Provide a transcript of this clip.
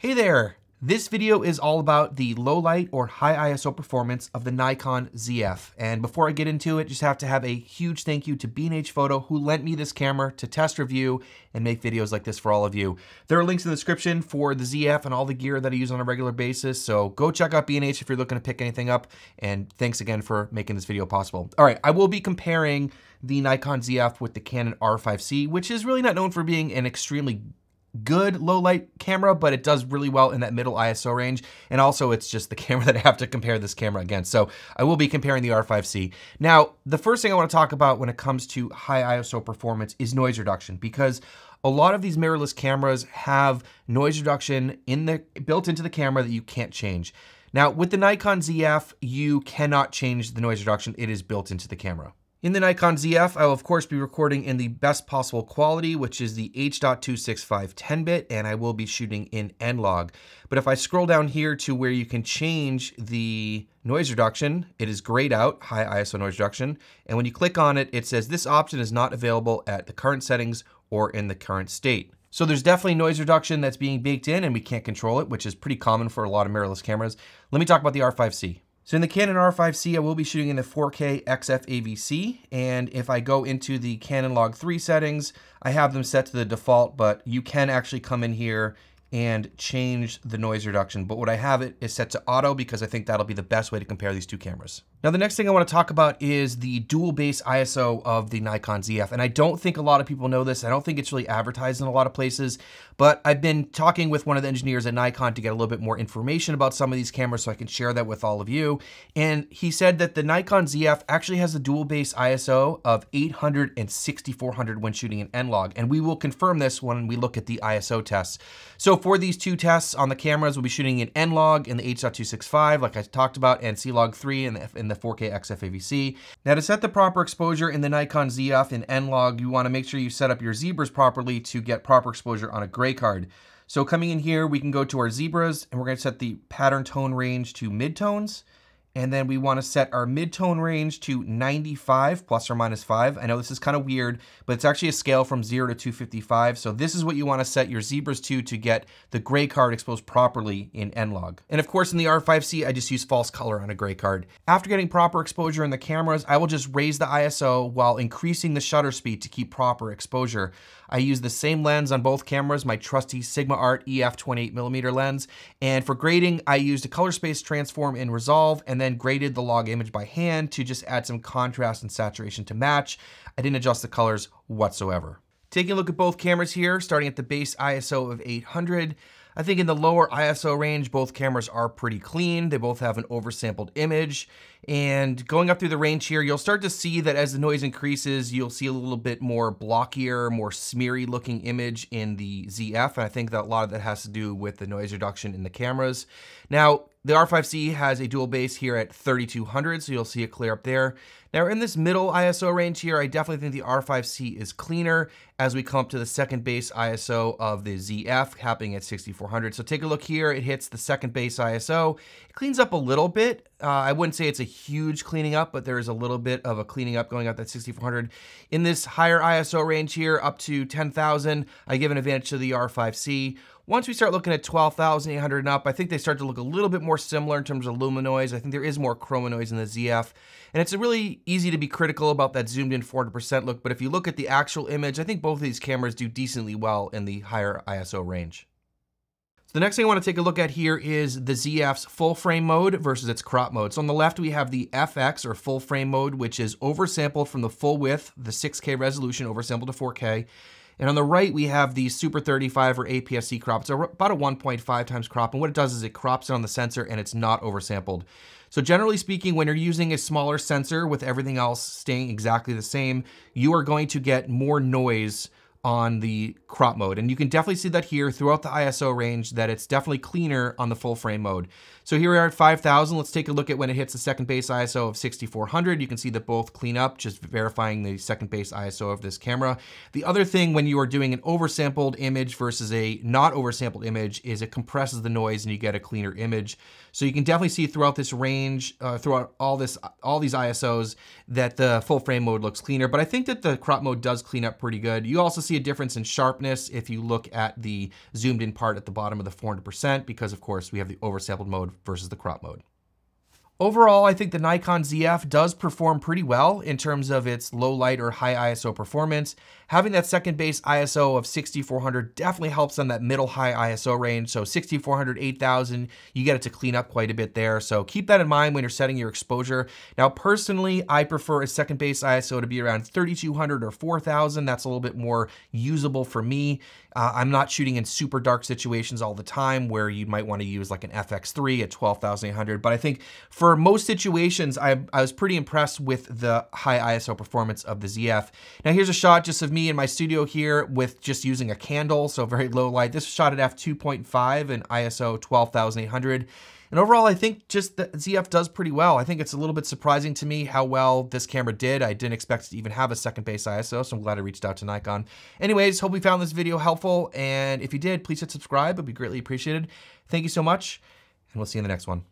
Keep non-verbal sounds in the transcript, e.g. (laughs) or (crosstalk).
Hey there! This video is all about the low light or high ISO performance of the Nikon ZF. And before I get into it, just have to have a huge thank you to B&H Photo who lent me this camera to test review and make videos like this for all of you. There are links in the description for the ZF and all the gear that I use on a regular basis. So go check out B&H if you're looking to pick anything up. And thanks again for making this video possible. All right, I will be comparing the Nikon ZF with the Canon R5C, which is really not known for being an extremely good low light camera, but it does really well in that middle ISO range. And also it's just the (laughs) camera that I have to compare this camera against. So I will be comparing the R5C. Now, the first thing I wanna talk about when it comes to high ISO performance is noise reduction because a lot of these mirrorless cameras have noise reduction in the built into the camera that you can't change. Now, with the Nikon ZF, you cannot change the noise reduction. It is built into the camera. In the Nikon ZF, I will of course be recording in the best possible quality, which is the H.265 10-bit, and I will be shooting in N-Log. But if I scroll down here to where you can change the noise reduction, it is grayed out, high ISO noise reduction, and when you click on it, it says this option is not available at the current settings or in the current state. So there's definitely noise reduction that's being baked in and we can't control it, which is pretty common for a lot of mirrorless cameras. Let me talk about the R5C. So in the Canon R5C, I will be shooting in the 4K XF AVC. And if I go into the Canon Log 3 settings, I have them set to the default, but you can actually come in here and change the noise reduction. But what I have it is set to auto because I think that'll be the best way to compare these two cameras. Now the next thing I want to talk about is the dual base ISO of the Nikon ZF. And I don't think a lot of people know this. I don't think it's really advertised in a lot of places, but I've been talking with one of the engineers at Nikon to get a little bit more information about some of these cameras so I can share that with all of you. And he said that the Nikon ZF actually has a dual base ISO of 800 and 6400 when shooting in N-Log. And we will confirm this when we look at the ISO tests. So for these two tests on the cameras, we'll be shooting in N-Log in the H.265, like I talked about, and C-Log 3 in the, in the 4K XFAVC. Now to set the proper exposure in the Nikon ZF in N-Log, you wanna make sure you set up your zebras properly to get proper exposure on a gray card. So coming in here, we can go to our zebras and we're gonna set the pattern tone range to midtones. And then we wanna set our midtone range to 95 plus or minus five. I know this is kind of weird, but it's actually a scale from zero to 255. So this is what you wanna set your zebras to to get the gray card exposed properly in N-Log. And of course in the R5C, I just use false color on a gray card. After getting proper exposure in the cameras, I will just raise the ISO while increasing the shutter speed to keep proper exposure. I use the same lens on both cameras, my trusty Sigma Art EF 28mm lens. And for grading, I used a color space transform in Resolve and then graded the log image by hand to just add some contrast and saturation to match. I didn't adjust the colors whatsoever. Taking a look at both cameras here, starting at the base ISO of 800, I think in the lower ISO range, both cameras are pretty clean. They both have an oversampled image. And going up through the range here, you'll start to see that as the noise increases, you'll see a little bit more blockier, more smeary looking image in the ZF. And I think that a lot of that has to do with the noise reduction in the cameras. Now, the R5C has a dual base here at 3200, so you'll see it clear up there. Now in this middle ISO range here, I definitely think the R5C is cleaner as we come up to the second base ISO of the ZF happening at 6400. So take a look here, it hits the second base ISO. It cleans up a little bit. Uh, I wouldn't say it's a huge cleaning up, but there is a little bit of a cleaning up going up that 6400. In this higher ISO range here, up to 10,000, I give an advantage to the R5C. Once we start looking at 12,800 and up, I think they start to look a little bit more similar in terms of luminoise. I think there is more chroma noise in the ZF. And it's a really easy to be critical about that zoomed in 400% look, but if you look at the actual image, I think both of these cameras do decently well in the higher ISO range. So the next thing I want to take a look at here is the ZF's full frame mode versus its crop mode. So on the left, we have the FX or full frame mode, which is oversampled from the full width, the 6K resolution oversampled to 4K. And on the right, we have the Super 35 or APS-C crop. It's about a 1.5 times crop. And what it does is it crops it on the sensor and it's not oversampled. So generally speaking, when you're using a smaller sensor with everything else staying exactly the same, you are going to get more noise on the crop mode. And you can definitely see that here throughout the ISO range that it's definitely cleaner on the full frame mode. So here we are at 5,000. Let's take a look at when it hits the second base ISO of 6,400. You can see that both clean up, just verifying the second base ISO of this camera. The other thing when you are doing an oversampled image versus a not oversampled image is it compresses the noise and you get a cleaner image. So you can definitely see throughout this range, uh, throughout all this, all these ISOs, that the full frame mode looks cleaner. But I think that the crop mode does clean up pretty good. You also see a difference in sharpness if you look at the zoomed in part at the bottom of the 400% because of course we have the oversampled mode versus the crop mode. Overall, I think the Nikon ZF does perform pretty well in terms of its low light or high ISO performance. Having that second base ISO of 6400 definitely helps on that middle high ISO range. So 6400, 8000, you get it to clean up quite a bit there. So keep that in mind when you're setting your exposure. Now, personally, I prefer a second base ISO to be around 3200 or 4000. That's a little bit more usable for me. Uh, I'm not shooting in super dark situations all the time where you might want to use like an FX3 at 12,800. But I think for most situations, I, I was pretty impressed with the high ISO performance of the ZF. Now here's a shot just of me in my studio here with just using a candle, so very low light. This shot at f2.5 and ISO 12,800. And overall, I think just the ZF does pretty well. I think it's a little bit surprising to me how well this camera did. I didn't expect to even have a second base ISO, so I'm glad I reached out to Nikon. Anyways, hope you found this video helpful. And if you did, please hit subscribe. It'd be greatly appreciated. Thank you so much, and we'll see you in the next one.